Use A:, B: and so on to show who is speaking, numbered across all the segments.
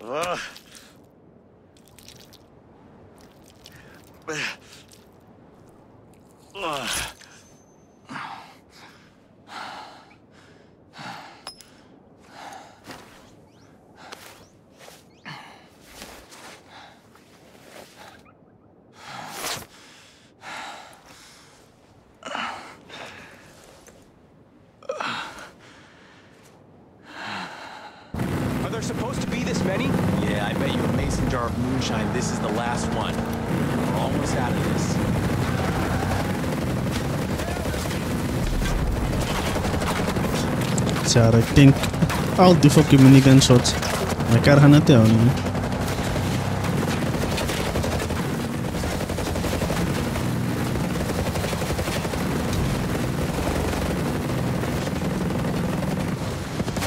A: Are there supposed to be this many?
B: Yeah, I bet you a mason jar of moonshine this is the last one. We're almost out of this.
C: Sarah, ik denk al die fucking minigun shots. Maar kan gaan het eh? niet.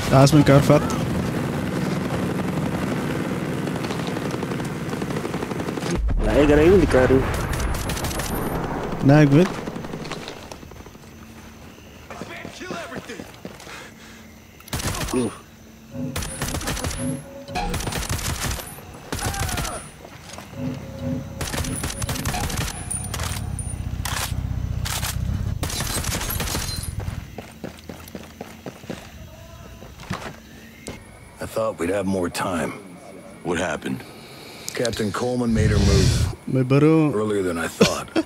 C: Daar is mijn kar vat.
D: Lae ka na yun, di ka
C: ik weet.
E: I thought we'd have more time.
F: What happened?
E: Captain Coleman made her move
C: Mijn bro.
E: earlier than I thought.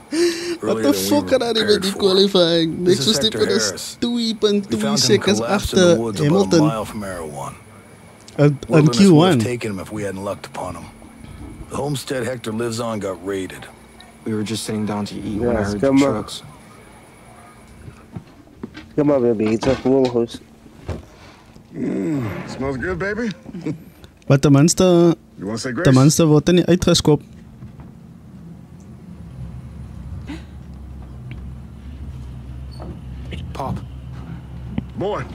C: What the fuck kan hij met die qualifying? Niks
E: This
C: was
E: is
C: dit
E: Hector Harris.
C: een
E: We
C: 2.2
E: found him
C: seconds
E: collapsed in the woods about a
C: Hamilton.
E: mile from Area 1.
C: Een een
E: would have
C: Q1.
E: taken him if we hadn't lucked upon him. The homestead Hector lives on got raided.
A: We were just sitting down to eat
D: when I
A: when I heard
D: heard the
A: the
D: come on.
A: trucks.
D: Come on, baby. It's a full house.
G: Smells good, baby.
C: Maar the
G: You
C: Tenminste, wordt er niet uitgeskopt.
A: Pop.
G: Boy.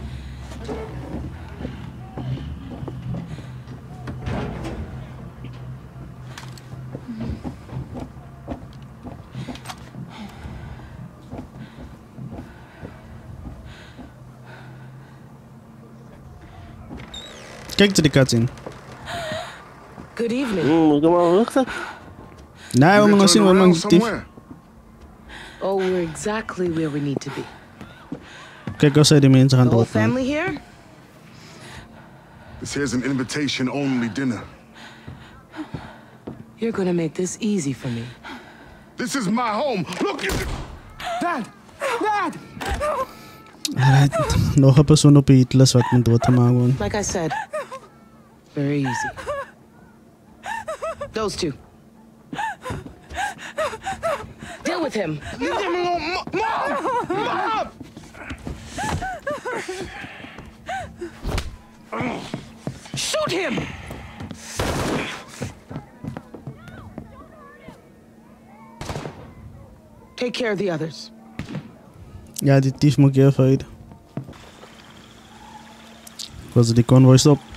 C: Kijk to de
G: kat
C: in. Wat
G: turning
C: man
G: around
C: dief.
G: somewhere?
H: Oh, we're exactly where we need to be.
C: Okay, go say the mensen gaan
H: The whole
C: doodgaan.
H: family here?
G: This here's an invitation-only dinner.
H: You're gonna make this easy for me.
G: This is my home. Look at it.
A: Dad! Dad!
C: Alright, nog een persoon op je hitlist wat me dood te maken gewoon.
H: Like I said, very easy. Those two. Deal with him.
G: Leave him alone. Mom! Mom!
H: Shoot him! Take care of the others.
C: Ja, die dief moet ik even uit. Was er die stop.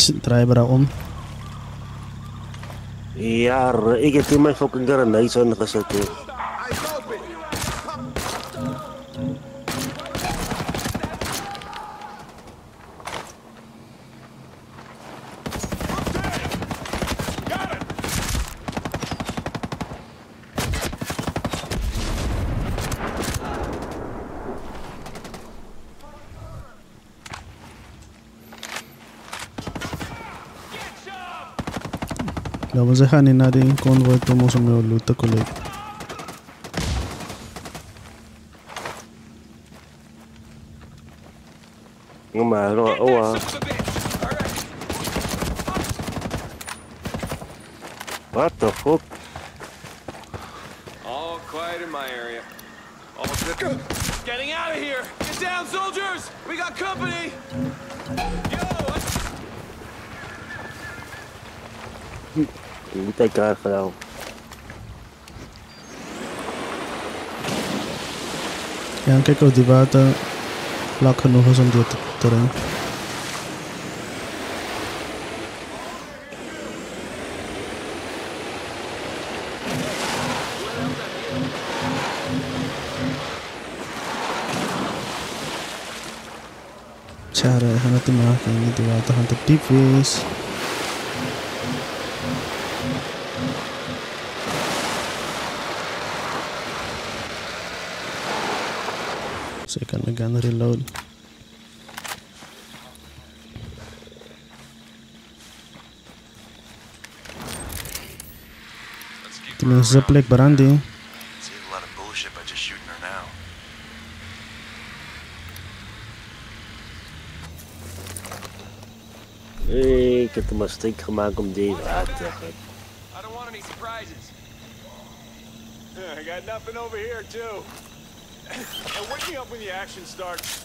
C: Tss, Draai maar om.
D: Ja, ik heb in mijn fucking granate aan
C: hem wel looten, collega.
D: Nga mahalo nga. Oh, ah. What the fuck?
A: All quiet in my area. All good.
B: Getting out of here! Get down, soldiers! We got company! Yo!
D: Hindi Hipotecar gedaan.
C: Ja, kijk of die water vlak genoeg is om door te terrein. Tja, dat gaat het te maken die water, gaat te diep. Second again reload. Tenminste zijn plek
F: brand
D: Hey, Ik heb de een gemaakt om die te trekken.
A: I don't want any surprises. I got nothing over here too.
G: And wake me up when the action starts.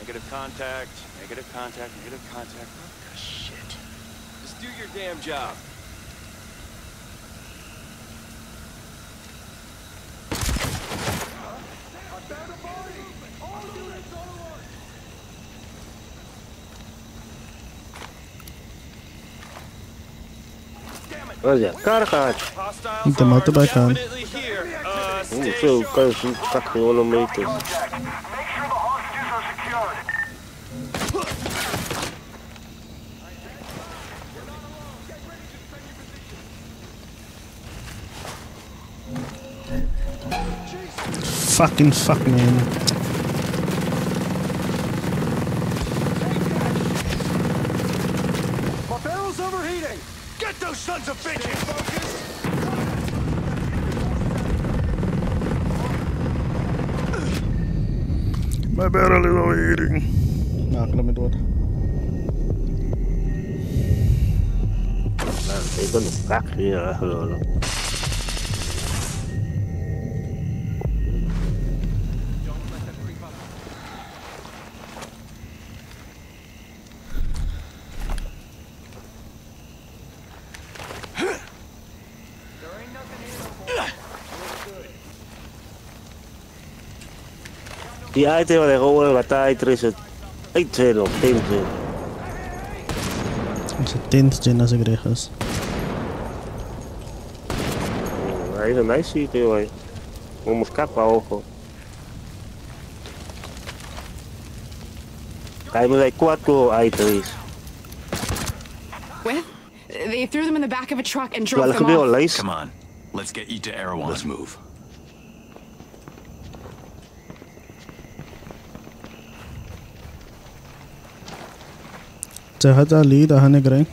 A: Negative contact, negative contact, negative contact. Oh, what the shit? Just do your damn job.
C: Motorbike aan.
A: definitely here. Uh,
D: Oeh,
A: stay
D: zo,
A: sharp.
D: kan je pak gewoon een.
C: Fucking fuck man.
G: My barrel's overheating! Get those sons of bitches!
C: My barrel is overheating. Maak er met wat.
D: Nou, ik ben een kak hier. geloof ik. Die item waar gewoon wat er is het. Ik twee nog, één twee.
C: Het is een tint gin als ik rechts.
D: Aí não é sítio, aí. Vamos ficar pra ojo. Caímos aí quatro aí três.
I: With? They threw them in the back of a truck and drove them
D: gebeur
I: off.
D: lees.
B: Come on. Let's get you to Erewhon. Let's move.
D: चाहत ली दहाने करें।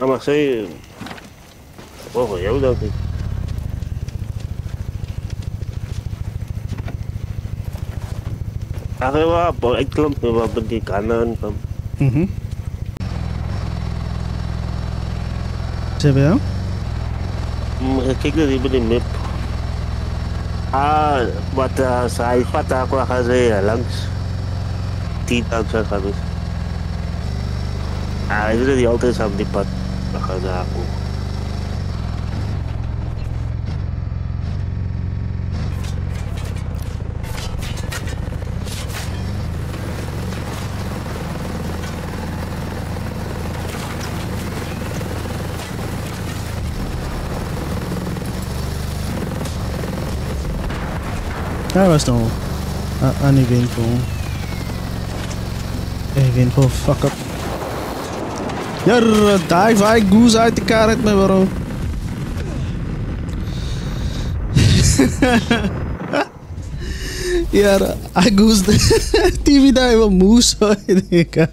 D: ना वाह बहुत एकलम पे वाह बंदी कानन कम
C: हम्म। चले आओ
D: मैं क्या करी बंदी मैं Ah, wat uh, sai fata ko kasi langs. Tita sa kami. Ah, ito na di alter sa dipat. Baka na
C: ako. ja was het al. Uh, uneventful. Eventful, fuck up. Ja, die vai goose uit de kar met me, bro. goose de tv daar दाए moose in the car